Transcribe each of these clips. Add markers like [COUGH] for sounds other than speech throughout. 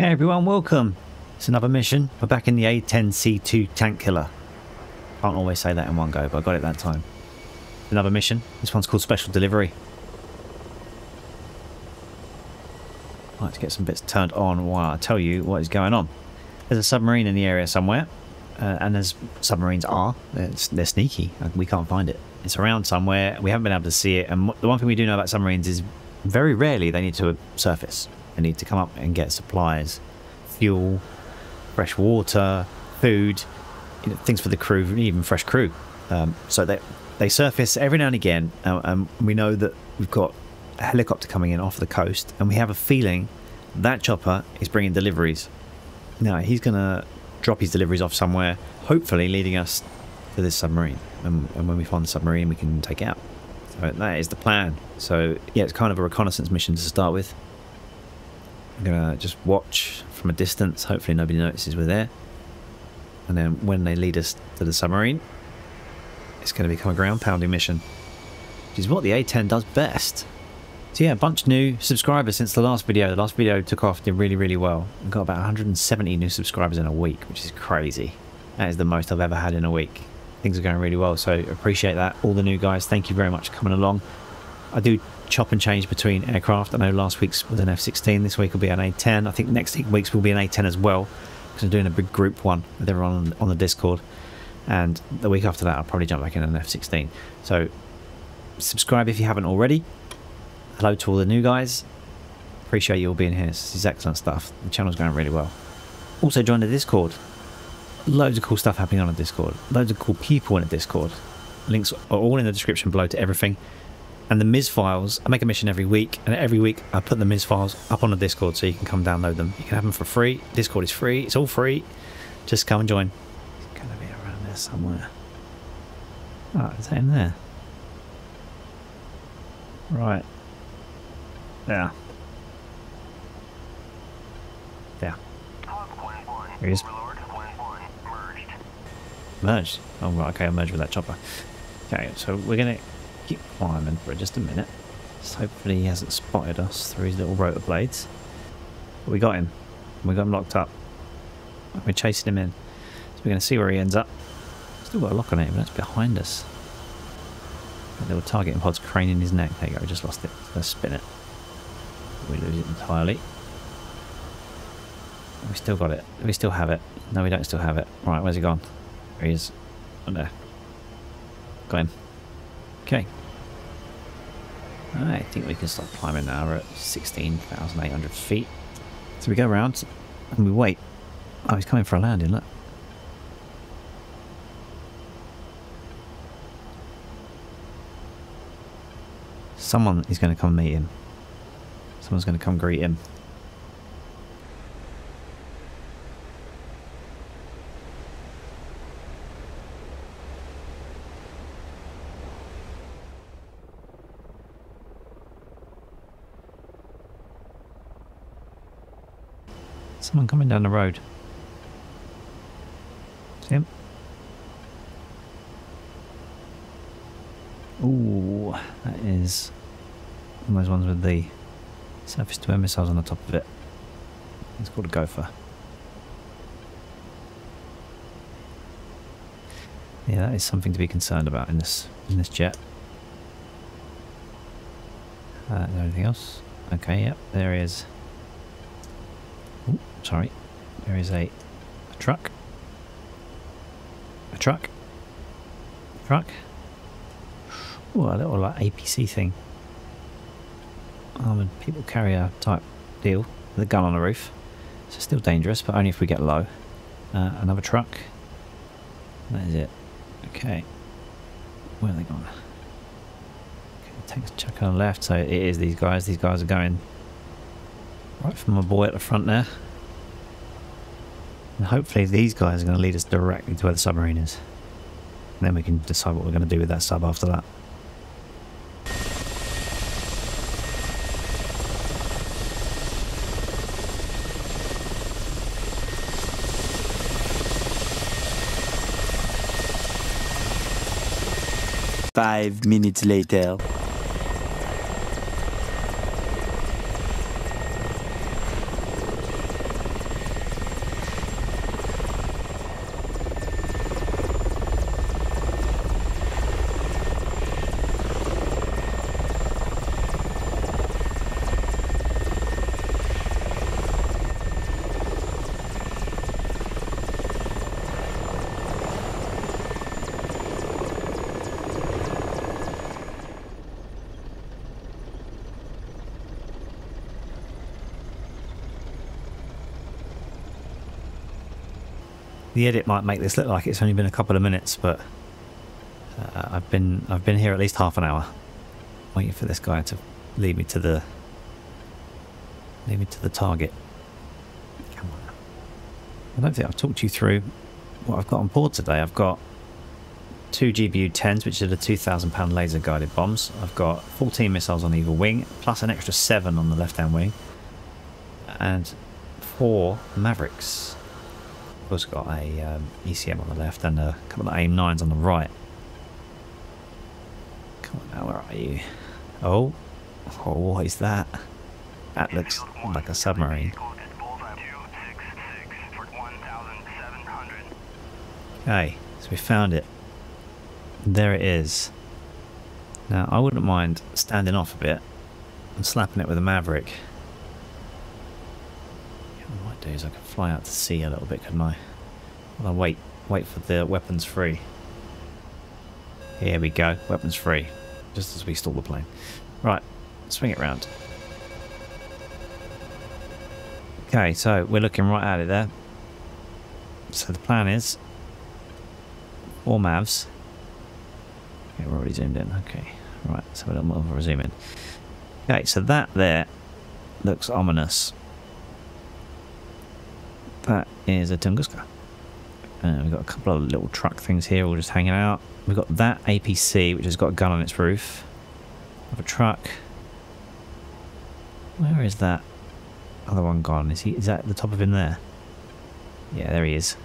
Hey everyone, welcome. It's another mission. We're back in the A10C2 Tank Killer. Can't always say that in one go, but I got it that time. Another mission. This one's called Special Delivery. Like to get some bits turned on while I tell you what is going on. There's a submarine in the area somewhere, uh, and as submarines are, they're, they're sneaky. We can't find it. It's around somewhere. We haven't been able to see it. And the one thing we do know about submarines is very rarely they need to surface. They need to come up and get supplies, fuel, fresh water, food, you know, things for the crew, even fresh crew. Um, so they they surface every now and again, uh, and we know that we've got a helicopter coming in off the coast, and we have a feeling that chopper is bringing deliveries. Now he's gonna drop his deliveries off somewhere, hopefully leading us to this submarine. And, and when we find the submarine, we can take it out. So that is the plan. So yeah, it's kind of a reconnaissance mission to start with. I'm gonna just watch from a distance. Hopefully nobody notices we're there. And then when they lead us to the submarine, it's going to become a ground pounding mission, which is what the A10 does best. So yeah, a bunch new subscribers since the last video. The last video took off, did really, really well. We've got about 170 new subscribers in a week, which is crazy. That is the most I've ever had in a week. Things are going really well, so appreciate that. All the new guys, thank you very much for coming along. I do chop and change between aircraft. I know last week's was an F-16, this week will be an A-10. I think next week's will be an A-10 as well, because I'm doing a big group one with everyone on, on the Discord. And the week after that, I'll probably jump back in an F-16. So subscribe if you haven't already. Hello to all the new guys. Appreciate you all being here. This is excellent stuff. The channel's going really well. Also join the Discord. Loads of cool stuff happening on the Discord. Loads of cool people in the Discord. Links are all in the description below to everything and the Miz files. I make a mission every week, and every week I put the Miz files up on the Discord so you can come download them. You can have them for free. Discord is free. It's all free. Just come and join. It's gonna be around there somewhere. Oh, is that in there? Right. Yeah. Yeah. Here he is. Merged. Oh, right. Okay, I merged with that chopper. Okay, so we're gonna keep climbing for just a minute. Just hopefully he hasn't spotted us through his little rotor blades. But we got him. We got him locked up. We're chasing him in. So we're going to see where he ends up. Still got a lock on it, but that's behind us. The little targeting pod's craning his neck. There you go, we just lost it. Let's spin it. We lose it entirely. We still got it. We still have it. No, we don't still have it. Right, where's he gone? There he is. There. Got him. Okay. I think we can start climbing now. We're at 16,800 feet. So we go around and we wait. Oh, he's coming for a landing, look. Someone is going to come meet him. Someone's going to come greet him. Someone coming down the road. See him? Ooh, that is one of those ones with the surface to air missiles on the top of it. It's called a gopher. Yeah, that is something to be concerned about in this in this jet. Uh, anything else? Okay, yep, there is sorry. There is a, a truck. A truck. Truck. Oh, a little like APC thing. Armoured people carrier type deal with a gun on the roof. So still dangerous, but only if we get low. Uh, another truck. That is it. Okay. Where are they gone? Okay, tanks chuck on the left, so it is these guys. These guys are going right from my boy at the front there. And hopefully these guys are going to lead us directly to where the submarine is. And then we can decide what we're going to do with that sub after that. Five minutes later. The edit might make this look like it's only been a couple of minutes, but uh, I've been I've been here at least half an hour, waiting for this guy to lead me to the lead me to the target. Come on. I don't think I've talked you through what I've got on board today. I've got two GBU 10s, which are the 2,000 pound laser guided bombs. I've got 14 missiles on either wing, plus an extra seven on the left hand wing, and four Mavericks. Also got a um, ECM on the left and a couple of AIM 9s on the right. Come on now, where are you? Oh, oh, what is that? That looks like a submarine. Okay, so we found it. There it is. Now, I wouldn't mind standing off a bit and slapping it with a Maverick. What I might do is I can fly out to sea a little bit, couldn't I? Well, I wait, wait for the weapons free. Here we go, weapons free. Just as we stall the plane. Right, swing it round. Okay, so we're looking right at it there. So the plan is four Mavs. Okay, we're already zoomed in. Okay, right, so we don't want to zoom in. Okay, so that there looks ominous. That is a Tunguska. Uh, we've got a couple of little truck things here all just hanging out. We've got that APC, which has got a gun on its roof. Of a truck. Where is that other one gone? Is he? Is that at the top of him there? Yeah, there he is.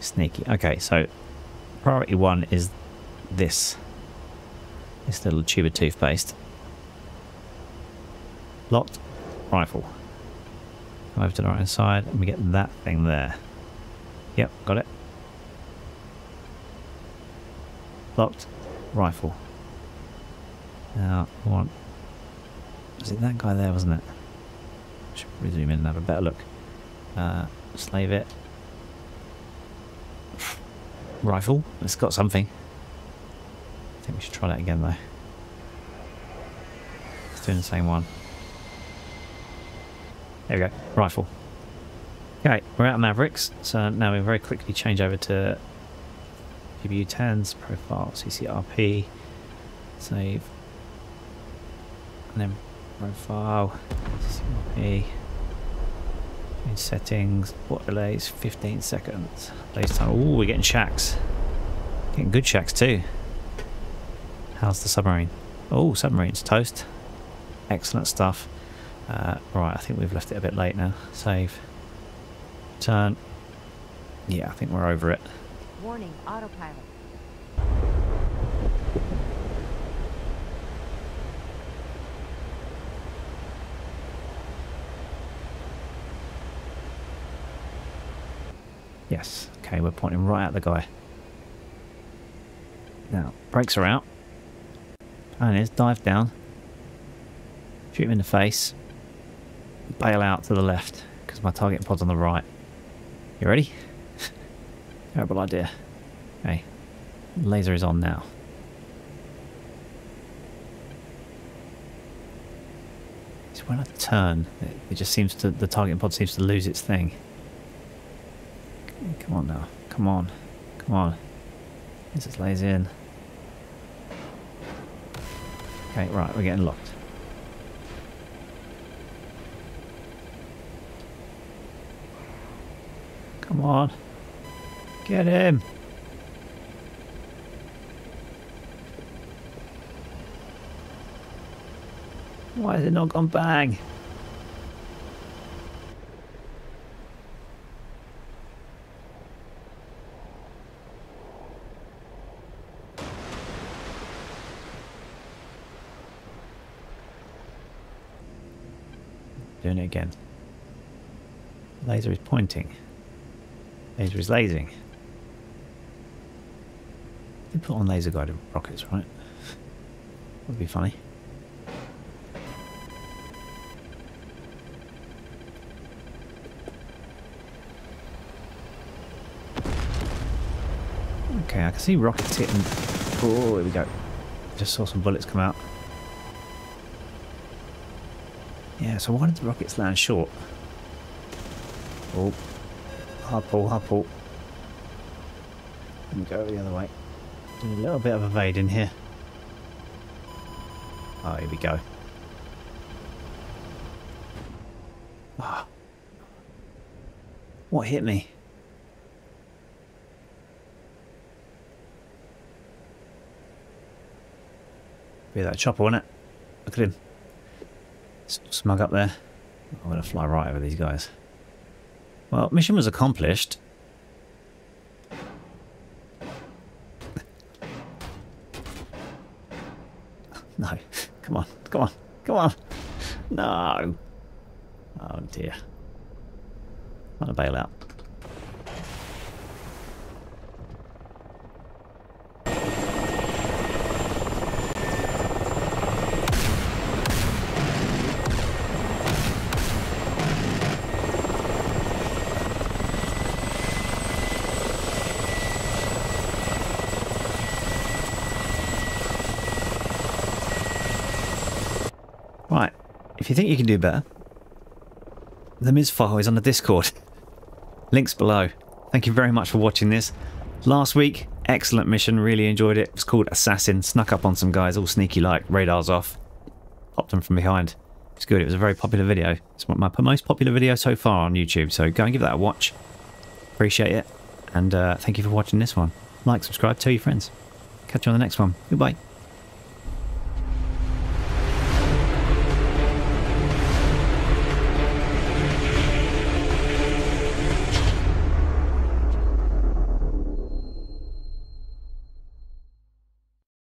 Sneaky. Okay, so priority one is this. This little tube of toothpaste. Locked. Rifle. Come over to the right hand side and we get that thing there. Yep, got it. Locked. Rifle. Now, want... Was it that guy there, wasn't it? Should resume in and have a better look. Uh, slave it. Rifle. It's got something. I think we should try that again, though. It's doing the same one. There we go. Rifle. Okay, we're out of Mavericks, so now we very quickly change over to GBU 10s, profile, CCRP, save, and then profile, CCRP, change settings, what delays, 15 seconds, delays time, ooh, we're getting shacks, getting good shacks too. How's the submarine? Oh, submarine's toast. Excellent stuff. Uh, right, I think we've left it a bit late now. Save. Turn. Yeah, I think we're over it. Warning, autopilot. Yes. Okay, we're pointing right at the guy. Now, brakes are out. And is dive down. Shoot him in the face. Bail out to the left, because my target pod's on the right. You ready? [LAUGHS] Terrible idea. Okay. Laser is on now. So when I turn, it, it just seems to, the target pod seems to lose its thing. Come on now. Come on. Come on. This is lays in. Okay, right, we're getting locked. Come on. Get him. Why has it not gone bang? Doing it again. Laser is pointing. Laser is lasing. They put on laser guided rockets, right? Would be funny. Okay, I can see rockets hitting. Oh, here we go. Just saw some bullets come out. Yeah, so why did the rockets land short? Oh, Hard pull. And go the other way. Do a little bit of evading here. Oh, here we go. Ah. What hit me? Be that chopper, wasn't it? Look at him. Smug up there. I'm going to fly right over these guys. Well, mission was accomplished. No. Come on. Come on. Come on. No. Oh dear. I'm going to bail out. You think you can do better, the Miz file is on the Discord. [LAUGHS] Links below. Thank you very much for watching this. Last week, excellent mission. Really enjoyed it. It's called Assassin. Snuck up on some guys, all sneaky like, radars off. Popped them from behind. It's good. It was a very popular video. It's my most popular video so far on YouTube. So go and give that a watch. Appreciate it. And uh, thank you for watching this one. Like, subscribe, tell your friends. Catch you on the next one. Goodbye.